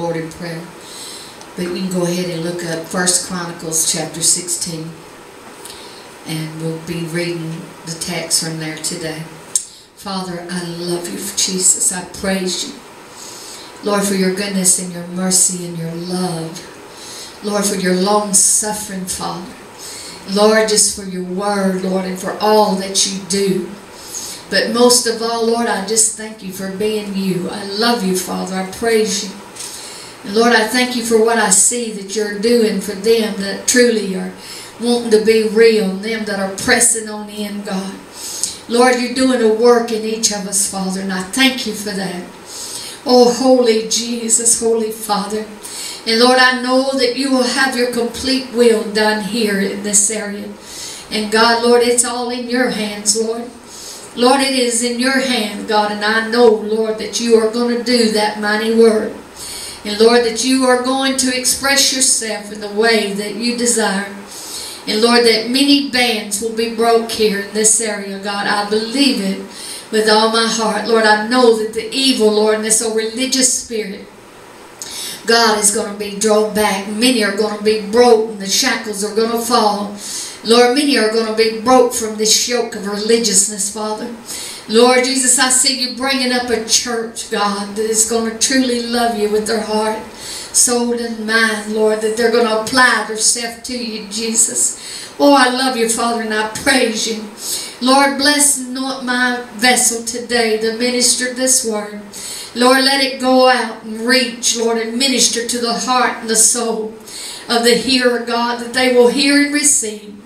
Lord in prayer. But you can go ahead and look up First Chronicles chapter 16. And we'll be reading the text from there today. Father, I love you, Jesus. I praise you. Lord, for your goodness and your mercy and your love. Lord, for your long suffering, Father. Lord, just for your word, Lord, and for all that you do. But most of all, Lord, I just thank you for being you. I love you, Father. I praise you. Lord, I thank you for what I see that you're doing for them that truly are wanting to be real, them that are pressing on in, God. Lord, you're doing a work in each of us, Father, and I thank you for that. Oh, holy Jesus, holy Father. And Lord, I know that you will have your complete will done here in this area. And God, Lord, it's all in your hands, Lord. Lord, it is in your hand, God, and I know, Lord, that you are going to do that mighty word. And Lord, that you are going to express yourself in the way that you desire. And Lord, that many bands will be broke here in this area, God. I believe it with all my heart. Lord, I know that the evil, Lord, and this old religious spirit, God is going to be drawn back. Many are going to be broken. The shackles are going to fall. Lord, many are going to be broke from this yoke of religiousness, Father. Lord Jesus, I see you bringing up a church, God, that is going to truly love you with their heart, soul, and mind, Lord, that they're going to apply themselves to you, Jesus. Oh, I love you, Father, and I praise you. Lord, bless not my vessel today to minister this word. Lord, let it go out and reach, Lord, and minister to the heart and the soul of the hearer, God, that they will hear and receive.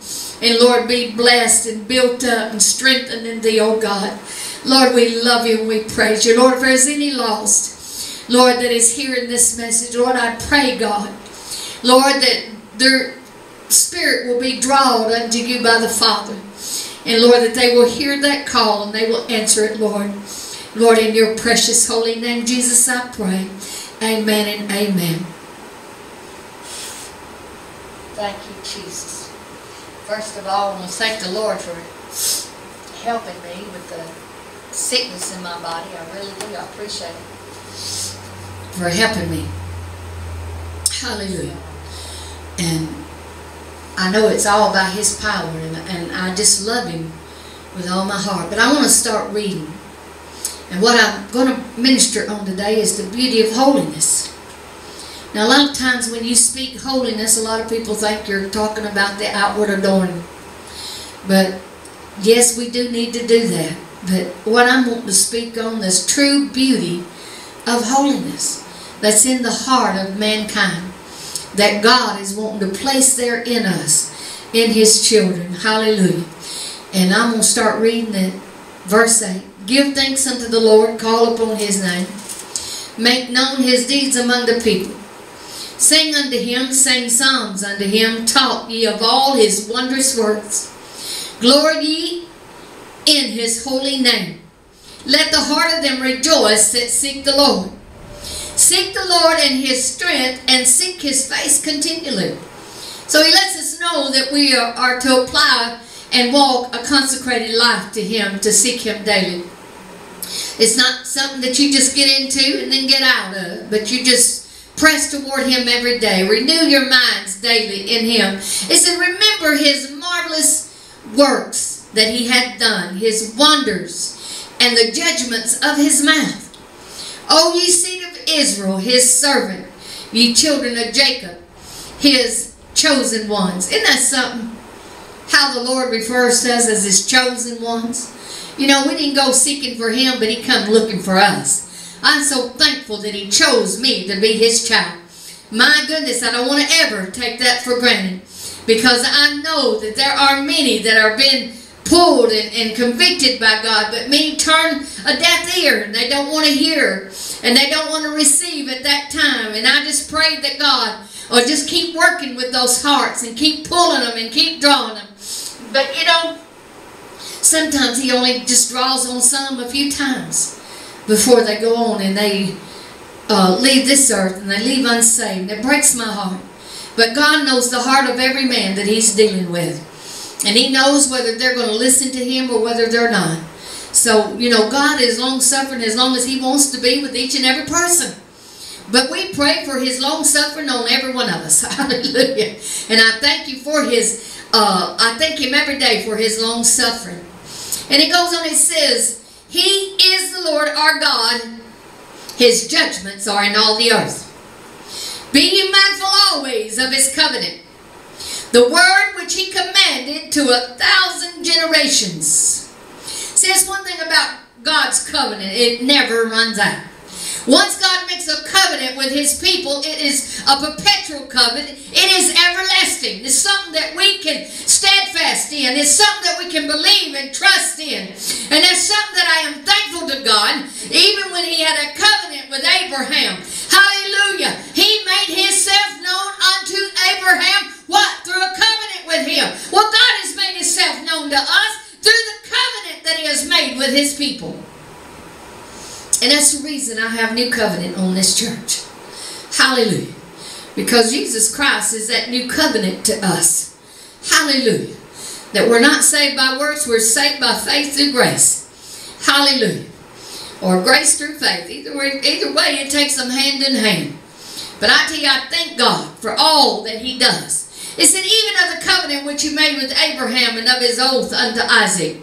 And Lord, be blessed and built up and strengthened in thee, oh God. Lord, we love you and we praise you. Lord, if there's any lost, Lord, that is hearing this message, Lord, I pray, God, Lord, that their spirit will be drawn unto you by the Father. And Lord, that they will hear that call and they will answer it, Lord. Lord, in your precious holy name, Jesus, I pray. Amen and amen. Thank you, Jesus. First of all, I want to thank the Lord for helping me with the sickness in my body. I really do. I appreciate it. For helping me. Hallelujah. And I know it's all by His power, and, and I just love Him with all my heart. But I want to start reading. And what I'm going to minister on today is the beauty of holiness. Now, a lot of times when you speak holiness, a lot of people think you're talking about the outward adorning. But yes, we do need to do that. But what I'm wanting to speak on is true beauty of holiness that's in the heart of mankind. That God is wanting to place there in us, in His children. Hallelujah. And I'm going to start reading it. Verse 8. Give thanks unto the Lord, call upon His name. Make known His deeds among the people. Sing unto him, sing psalms unto him, talk ye of all his wondrous works. Glory ye in his holy name. Let the heart of them rejoice that seek the Lord. Seek the Lord and his strength, and seek his face continually. So he lets us know that we are, are to apply and walk a consecrated life to him, to seek him daily. It's not something that you just get into and then get out of, but you just Press toward him every day. Renew your minds daily in him. It said, remember his marvelous works that he had done, his wonders, and the judgments of his mouth. O ye seed of Israel, his servant, ye children of Jacob, his chosen ones. Isn't that something? How the Lord refers to us as his chosen ones. You know, we didn't go seeking for him, but he come looking for us. I'm so thankful that he chose me to be his child. My goodness, I don't want to ever take that for granted because I know that there are many that are being pulled and, and convicted by God, but many turn a deaf ear and they don't want to hear and they don't want to receive at that time. And I just pray that God will just keep working with those hearts and keep pulling them and keep drawing them. But you know, sometimes he only just draws on some a few times before they go on and they uh, leave this earth and they leave unsaved. It breaks my heart. But God knows the heart of every man that He's dealing with. And He knows whether they're going to listen to Him or whether they're not. So, you know, God is long-suffering as long as He wants to be with each and every person. But we pray for his long suffering on every one of us. Hallelujah. And I thank you for his, uh, I thank him every day for his long suffering. And it goes on, it says, He is the Lord our God. His judgments are in all the earth. Be ye mindful always of his covenant, the word which he commanded to a thousand generations. Says one thing about God's covenant, it never runs out. Once God makes a covenant with his people, it is a perpetual covenant. It is everlasting. It's something that we can in. It's something that we can believe and trust in. And it's something that I am thankful to God, even when he had a covenant with Abraham. Hallelujah. He made himself known unto Abraham. What? Through a covenant with him. Well, God has made himself known to us through the covenant that he has made with his people. And that's the reason I have new covenant on this church. Hallelujah. Because Jesus Christ is that new covenant to us. Hallelujah. That we're not saved by works, we're saved by faith through grace. Hallelujah. Or grace through faith. Either way, either way it takes them hand in hand. But I tell you, I thank God for all that He does. It said, even of the covenant which He made with Abraham and of His oath unto Isaac,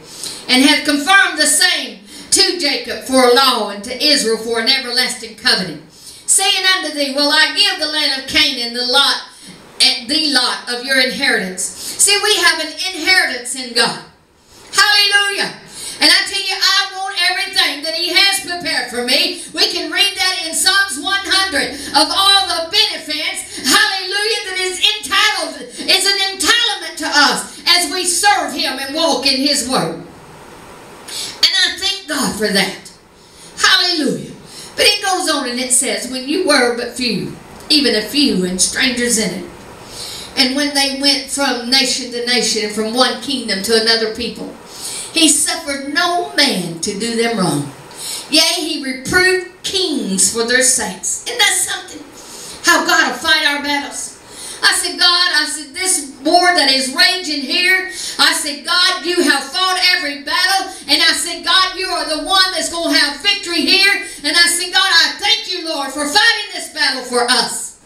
and hath confirmed the same to Jacob for a law and to Israel for an everlasting covenant, saying unto thee, Will I give the land of Canaan the lot, the lot of your inheritance? See, we have an inheritance in God. Hallelujah. And I tell you, I want everything that He has prepared for me. We can read that in Psalms 100 of all the benefits, hallelujah, that is entitled, is an entitlement to us as we serve Him and walk in His Word. And I thank God for that. Hallelujah. But it goes on and it says, when you were but few, even a few, and strangers in it. And when they went from nation to nation and from one kingdom to another people, he suffered no man to do them wrong. Yea, he reproved kings for their sakes. Isn't that something? How God will fight our battles. I said, God, I said, this war that is raging here, I said, God, you have fought every battle. And I said, God, you are the one that's going to have victory here. And I said, God, I thank you, Lord, for fighting this battle for us.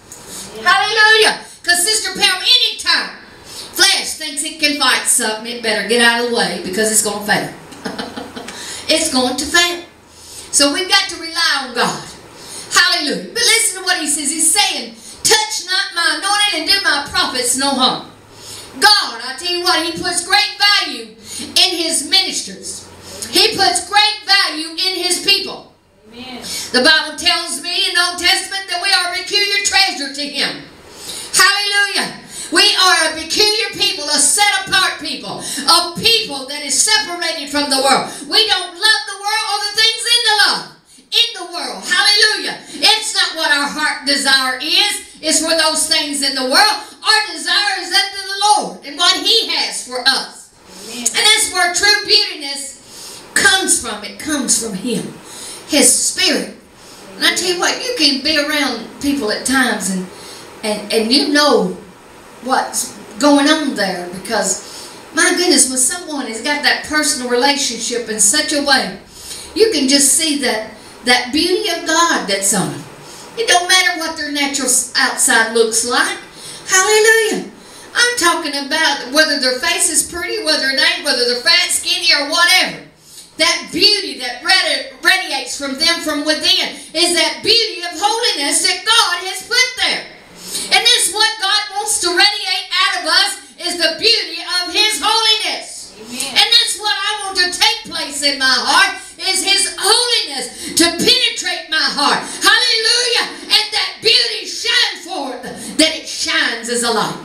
Hallelujah. Because Sister Pam, anytime flesh thinks it can fight something, it better get out of the way because it's going to fail. it's going to fail. So we've got to rely on God. Hallelujah. But listen to what he says. He's saying, touch not my anointing and do my prophets no harm. God, I tell you what, He puts great value in His ministers. He puts great value in His people. Amen. The Bible tells me in the Old Testament that we are a peculiar treasure to Him. Hallelujah. We are a peculiar people, a set apart people, a people that is separated from the world. We don't love the world or the things in the love. In the world. Hallelujah. It's not what our heart desire is It's for those things in the world. Our desire is unto the Lord and what He has for us. Amen. And that's where true beautiness comes from. It comes from Him, His Spirit. And I tell you what, you can be around people at times and, and, and you know what's going on there because, my goodness, when someone has got that personal relationship in such a way, you can just see that, that beauty of God that's on them. It don't matter what their natural outside looks like. Hallelujah. I'm talking about whether their face is pretty, whether it ain't, whether they're fat, skinny, or whatever. That beauty that radiates from them from within is that beauty of holiness that God has put there. And this what God wants to radiate out of us is the beauty of His holiness. Amen. And that's what I want to take place in my heart is His holiness to penetrate my heart. Hallelujah. And that beauty shine forth, that it shines as a light.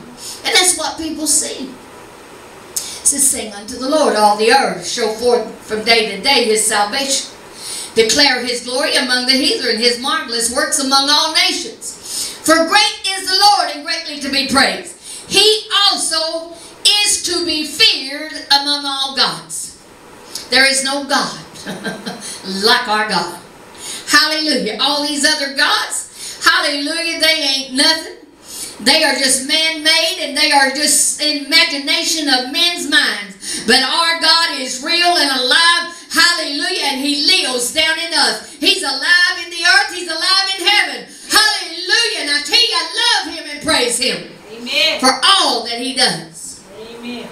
And that's what people see. Says, Sing unto the Lord, all the earth. Show forth from day to day His salvation. Declare His glory among the heathen, His marvelous works among all nations. For great is the Lord and greatly to be praised. He also is to be feared among all gods. There is no God like our God. Hallelujah. All these other gods, hallelujah, they ain't nothing. They are just man-made and they are just imagination of men's minds. But our God is real and alive. Hallelujah. And he lives down in us. He's alive in the earth. He's alive. And I tell you, I love him and praise him Amen. for all that he does. Amen.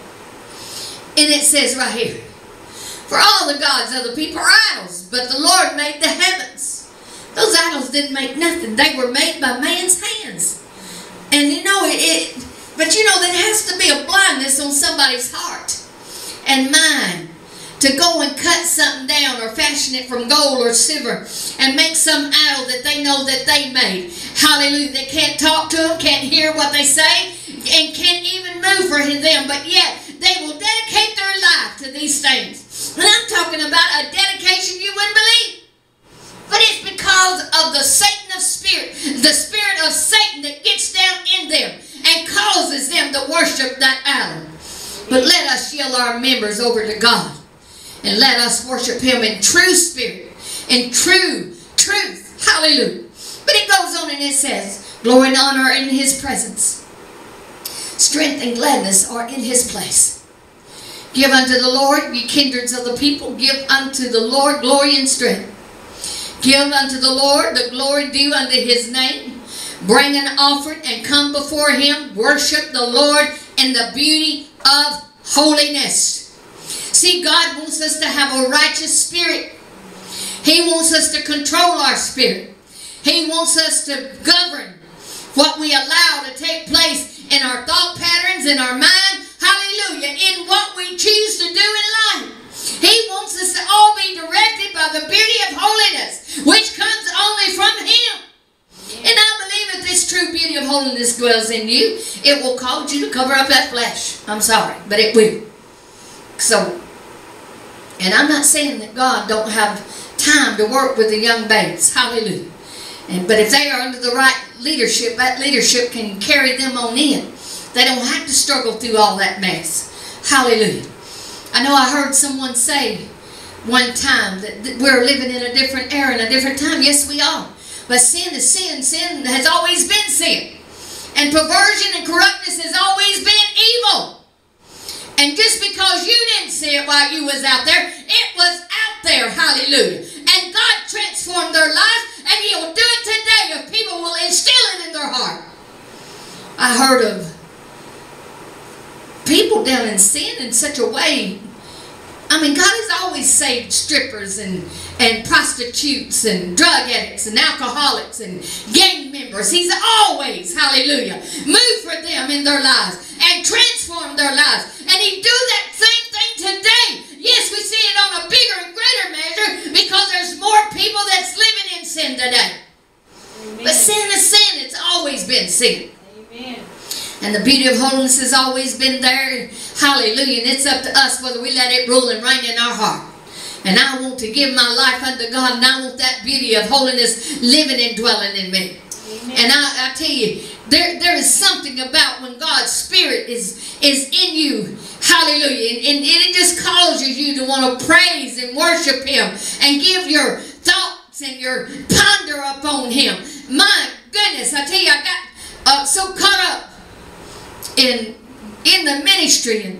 And it says right here, For all the gods of the people are idols, but the Lord made the heavens. Those idols didn't make nothing. They were made by man's hands. And you know, it, it but you know, there has to be a blindness on somebody's heart and mind to go and cut something down or fashion it from gold or silver and make some idol that they know that they made. Hallelujah. They can't talk to them, can't hear what they say, and can't even move for them, but yet they will dedicate their life to these things. And I'm talking about a dedication you wouldn't believe. But it's because of the Satan of spirit, the spirit of Satan that gets down in them and causes them to worship that idol. But let us yield our members over to God and let us worship Him in true spirit, in true truth. Hallelujah. But it goes on and it says, Glory and honor in His presence. Strength and gladness are in His place. Give unto the Lord, ye kindreds of the people, give unto the Lord glory and strength. Give unto the Lord the glory due unto His name. Bring an offering and come before Him. Worship the Lord in the beauty of holiness. See, God wants us to have a righteous spirit. He wants us to control our spirit. He wants us to govern what we allow to take place in our thought patterns, in our mind. Hallelujah. In what we choose to do in life. He wants us to all be directed by the beauty of holiness, which comes only from Him. And I believe if this true beauty of holiness dwells in you, it will cause you to cover up that flesh. I'm sorry, but it will. So, and I'm not saying that God don't have time to work with the young babes. Hallelujah. And, but if they are under the right leadership, that leadership can carry them on in. They don't have to struggle through all that mess. Hallelujah. I know I heard someone say one time that, that we're living in a different era, and a different time. Yes, we are. But sin is sin. Sin has always been sin. And perversion and corruptness has always been evil. And just because you didn't see it while you was out there, it was out there. Hallelujah. And God transformed their lives, and He'll do it today if people will instill it in their heart. I heard of people down in sin in such a way. I mean, God has always saved strippers and, and prostitutes and drug addicts and alcoholics and gang members. He's always, hallelujah, moved for them in their lives and transformed their lives. And He do that same thing today. Yes, we see it on a bigger and greater measure because there's more people that's living in sin today. Amen. But sin is sin. It's always been sin. Amen. And the beauty of holiness has always been there. Hallelujah. And it's up to us whether we let it rule and reign in our heart. And I want to give my life unto God, and I want that beauty of holiness living and dwelling in me. Amen. And I, I tell you, there, there is something about when God's Spirit is, is in you. Hallelujah. And, and it just causes you to want to praise and worship Him and give your thoughts and your ponder upon Him. My goodness, I tell you, I got uh, so caught up in in the ministry and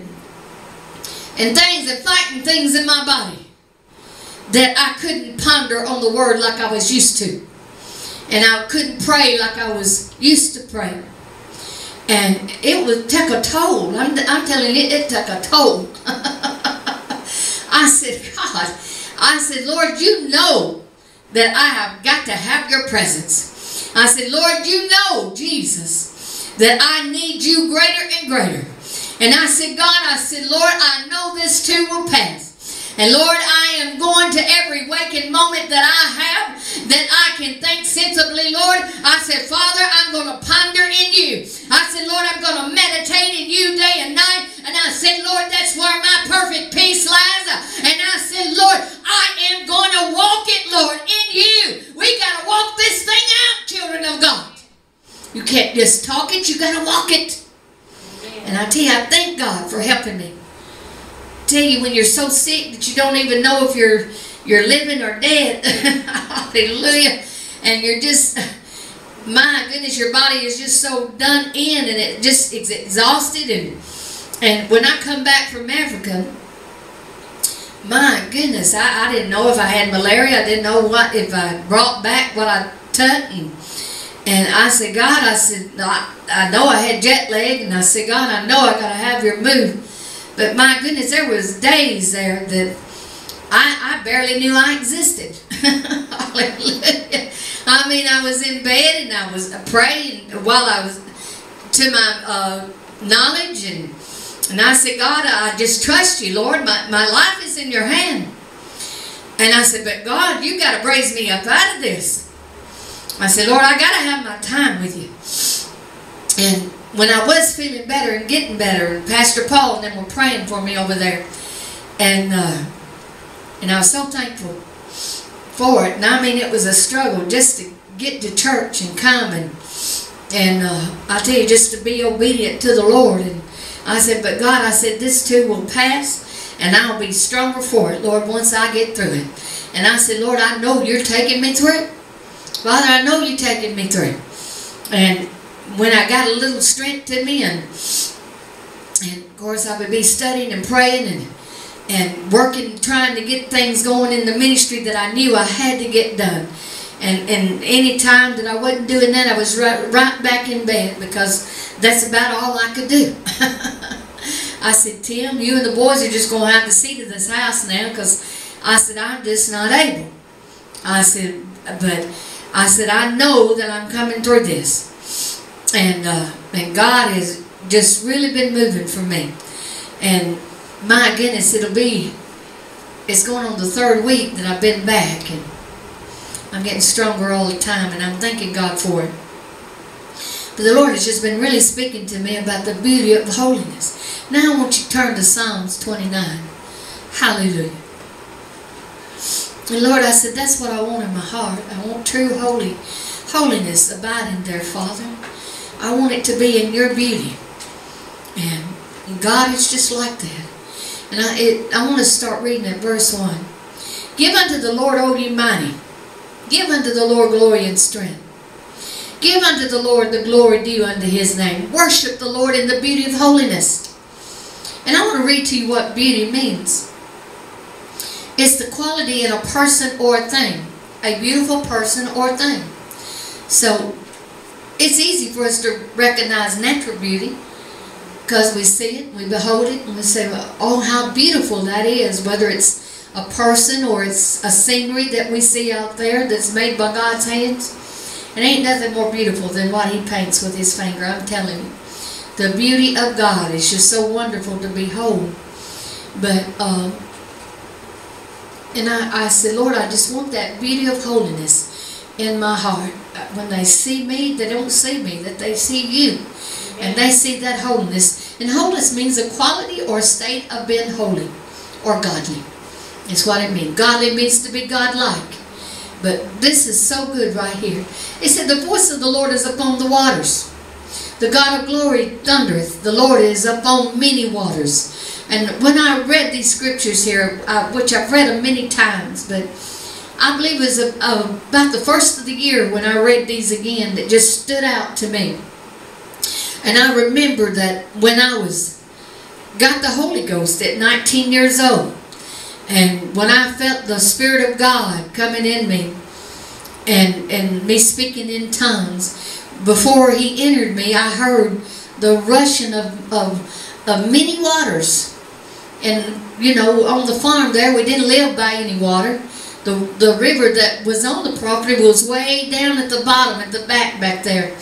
and things and fighting things in my body that I couldn't ponder on the word like I was used to. And I couldn't pray like I was used to pray. And it would take a toll. I'm, I'm telling you, it took a toll. I said, God, I said, Lord, you know that I have got to have your presence. I said, Lord, you know, Jesus, that I need you greater and greater. And I said, God, I said, Lord, I know this too will pass. And Lord, I am going to every waking moment that I have that I can think sensibly, Lord. I said, Father, I'm going to ponder in you. I said, Lord, I'm going to meditate in you day and night. And I said, Lord, that's where my perfect peace lies. And I said, Lord, I am going to walk it, Lord, in you. We got to walk this thing out, children of God. You can't just talk it, you got to walk it. And I tell you, I thank God for helping me tell you when you're so sick that you don't even know if you're you're living or dead. Hallelujah. And you're just my goodness, your body is just so done in and it just it's exhausted and and when I come back from Africa, my goodness, I, I didn't know if I had malaria. I didn't know what if I brought back what I took and And I said, God, I said, I, I know I had jet lag, and I said, God, I know I gotta have your move. But my goodness, there was days there that I, I barely knew I existed. I mean, I was in bed and I was praying while I was to my uh, knowledge and and I said, God, I just trust you, Lord. My, my life is in your hand. And I said, but God, you got to raise me up out of this. I said, Lord, I got to have my time with you. And when I was feeling better and getting better, and Pastor Paul and them were praying for me over there. And, uh, and I was so thankful for it. And I mean, it was a struggle just to get to church and come and, and uh, I tell you, just to be obedient to the Lord. And I said, but God, I said, this too will pass and I'll be stronger for it, Lord, once I get through it. And I said, Lord, I know you're taking me through it. Father, I know you're taking me through it. And when I got a little strength to me and and of course I would be studying and praying and and working, trying to get things going in the ministry that I knew I had to get done. And, and any time that I wasn't doing that, I was right, right back in bed because that's about all I could do. I said, Tim, you and the boys are just going to have to see to this house now because I said, I'm just not able. I said, but I said, I know that I'm coming through this. And, uh, and God has just really been moving for me. And my goodness, it'll be, it's going on the third week that I've been back. And I'm getting stronger all the time. And I'm thanking God for it. But the Lord has just been really speaking to me about the beauty of holiness. Now I want you to turn to Psalms 29. Hallelujah. And Lord, I said, that's what I want in my heart. I want true holy holiness abiding there, Father. I want it to be in your beauty. And, God is just like that. And I, it, I want to start reading at verse 1. Give unto the Lord, O ye mighty. Give unto the Lord glory and strength. Give unto the Lord the glory due unto his name. Worship the Lord in the beauty of holiness. And I want to read to you what beauty means. It's the quality in a person or a thing. A beautiful person or thing. So, it's easy for us to recognize natural beauty because we see it, we behold it, and we say, oh, how beautiful that is, whether it's a person or it's a scenery that we see out there that's made by God's hands. It ain't nothing more beautiful than what he paints with his finger, I'm telling you. The beauty of God is just so wonderful to behold. But, um, and I, I said, Lord, I just want that beauty of holiness in my heart. When they see me, they don't see me, that they see you. And they see that holiness. And holiness means a quality or state of being holy or godly. It's what it means. Godly means to be godlike. But this is so good right here. It said, the voice of the Lord is upon the waters. The God of glory thundereth. The Lord is upon many waters. And when I read these scriptures here, uh, which I've read them many times, but I believe it was about the first of the year when I read these again that just stood out to me. And I remember that when I was got the Holy Ghost at 19 years old, and when I felt the Spirit of God coming in me, and, and me speaking in tongues, before he entered me, I heard the rushing of, of, of many waters. And, you know, on the farm there, we didn't live by any water. The, the river that was on the property was way down at the bottom, at the back back there.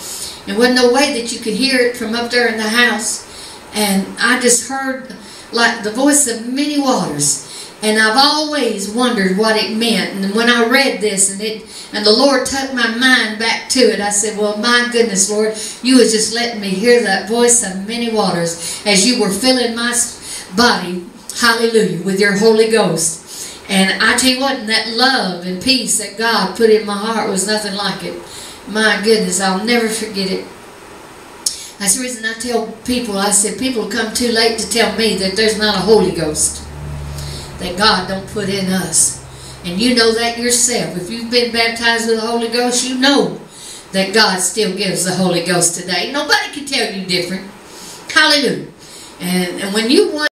There wasn't no way that you could hear it from up there in the house. And I just heard like the voice of many waters. And I've always wondered what it meant. And when I read this and it and the Lord took my mind back to it, I said, well, my goodness, Lord, you was just letting me hear that voice of many waters as you were filling my body, hallelujah, with your Holy Ghost. And I tell you what, that love and peace that God put in my heart was nothing like it. My goodness, I'll never forget it. That's the reason I tell people, I said, people come too late to tell me that there's not a Holy Ghost that God don't put in us. And you know that yourself. If you've been baptized with the Holy Ghost, you know that God still gives the Holy Ghost today. Nobody can tell you different. Hallelujah. And, and when you want